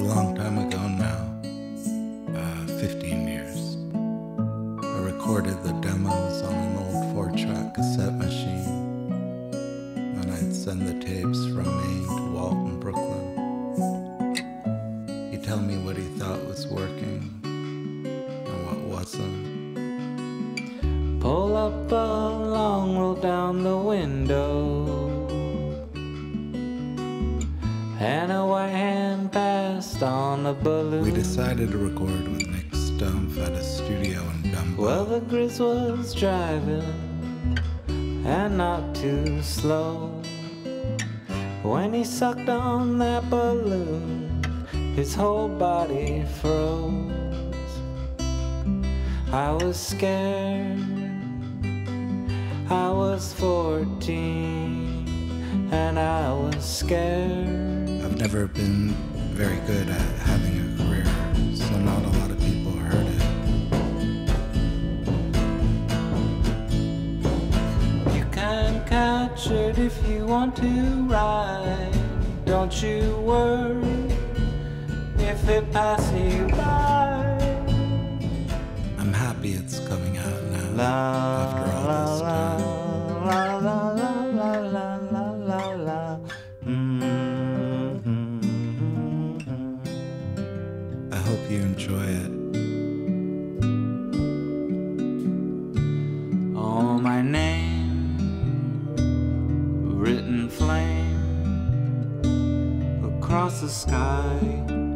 a long time ago now, uh, 15 years. I recorded the demos on an old four track cassette machine, and I'd send the tapes from Maine to Walt in Brooklyn. He'd tell me what he thought was working and what wasn't. Pull up a long roll down the window. And a white hand passed on the balloon. We decided to record with Nick Stumpf at a studio in Dumbo. Well, the Grizz was driving, and not too slow. When he sucked on that balloon, his whole body froze. I was scared. I was 14, and I was scared never been very good at having a career, so not a lot of people heard it. You can catch it if you want to ride. Don't you worry if it passes you by. I'm happy it's coming out now la, after all la, this time. La, la, la, la, la, la, la, la. Mm. Hope you enjoy it. Oh, my name written flame across the sky.